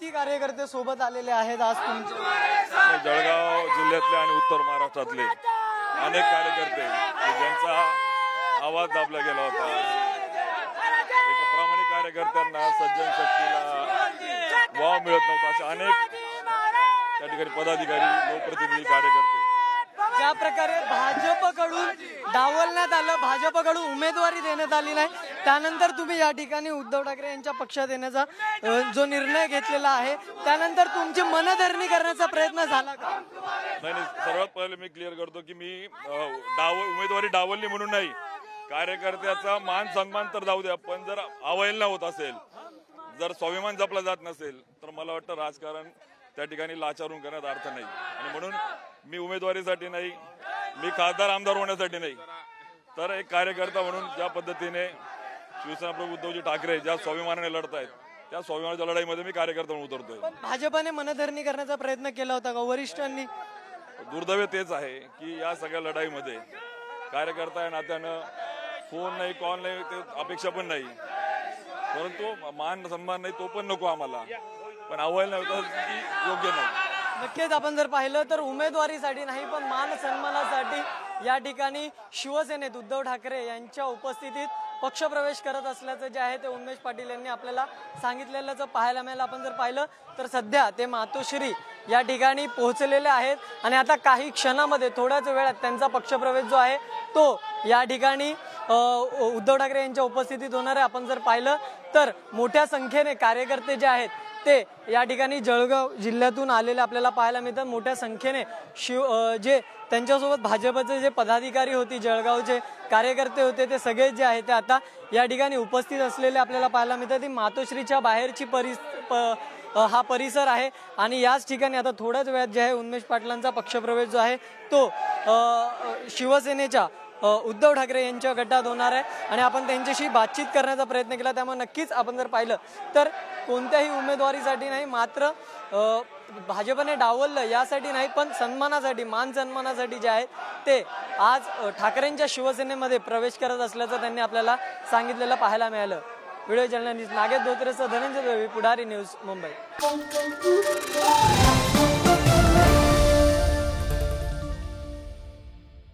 किती कार्यकर्ते सोबत आलेले आहेत आज तुमच्या जळगाव जिल्ह्यातले आणि उत्तर महाराष्ट्रातले अनेक कार्यकर्ते ज्यांचा आवाज दाबला गेला होता. एका प्रामाणिक कार्यकर्त्यांना सज्जन शक्तीला वाव मिळत नव्हता. असे अनेक त्या ठिकाणी पदाधिकारी लोकप्रतिनिधी ज्या प्रकारे भाजपकडून डावलण्यात आलं. भाजपकडून उमेदवारी देण्यात आली नाही. त्यानंतर तुम्ही या ठिकाणी उद्धव ठाकरे यांच्या पक्षात येण्याचा जो निर्णय घेतलेला आहे त्यानंतर तुमची मनधरणी करण्याचा प्रयत्न झाला का? नाही सर्वात पहिले मी क्लिअर करतो की मी डाव उमेदवारी डावलली म्हणून नाही. कार्यकर्त्याचा मान सन्मान तर जाऊ द्या पण जर अवहेलना होत असेल जर स्वाभिमान जपला जात नसेल तर मला वाटतं राजकारण त्या ठिकाणी लाचारून करण्यात अर्थ नाही. आणि म्हणून मी उमेदवारीसाठी नाही मी खासदार आमदार होण्यासाठी नाही. तर एक कार्यकर्ता म्हणून ज्या पद्धतीने शिवसेना प्रमुख उद्धवजी ठाकरे ज्या स्वाभिमानाने लढत आहेत त्या स्वाभिमानाच्या लढाईमध्ये मी कार्यकर्ता म्हणून उतरतोय. भाजपने मनधरणी करण्याचा प्रयत्न केला होता का? वरिष्ठांनी? दुर्दैव तेच आहे की या सगळ्या लढाईमध्ये कार्यकर्ता या नात्यानं फोन नाही कॉल नाही ते अपेक्षा पण नाही. परंतु मान सन्मान नाही तो पण नको आम्हाला. पण अवहेलना होतं की योग्य नाही. नक्कीच आपण जर पाहिलं तर उमेदवारीसाठी नाही पण मान सन्मानासाठी या ठिकाणी शिवसेनेत उद्धव ठाकरे यांच्या उपस्थितीत पक्षप्रवेश करत असल्याचं जे आहे ते उमेश पाटील यांनी आपल्याला सांगितलेलं पाहायला मिळालं. आपण जर पाहिलं तर सध्या ते मातोश्री या ठिकाणी पोहोचलेले आहेत आणि आता काही क्षणामध्ये थोड्याच वेळात त्यांचा पक्षप्रवेश जो आहे तो या ठिकाणी उद्धव ठाकरे यांच्या उपस्थितीत होणार आहे. आपण जर पाहिलं तर मोठ्या संख्येने कार्यकर्ते जे आहेत ते या ठिकाणी जळगाव जिल्ह्यातून आलेले आपल्याला पाहायला मिळतात. मोठ्या संख्येने शिव जे त्यांच्यासोबत भाजपचे जे पदाधिकारी होते जळगावचे कार्यकर्ते होते ते सगळे जे आहेत ते आता या ठिकाणी उपस्थित असलेले आपल्याला पाहायला मिळतात. ती मातोश्रीच्या बाहेरची परिस प- हा परिसर आहे आणि याच ठिकाणी आता थोड्याच वेळात जे आहे उन्मेश पाटलांचा पक्षप्रवेश जो आहे तो शिवसेनेच्या उद्धव ठाकरे यांच्या गटात होणार आहे आणि आपण त्यांच्याशी बातचीत करण्याचा प्रयत्न केला त्यामुळे नक्कीच आपण जर पाहिलं तर कोणत्याही उमेदवारीसाठी नाही मात्र भाजपने डावललं यासाठी नाही पण सन्मानासाठी मान सन्मानासाठी जे आहे ते आज ठाकरेंच्या शिवसेनेमध्ये प्रवेश करत असल्याचं त्यांनी आपल्याला सांगितलेलं पाहायला मिळालं. व्हिडिओ जर्नलिस्ट नागेश धोत्रेसह धनंजय दळवी पुढारी न्यूज मुंबई.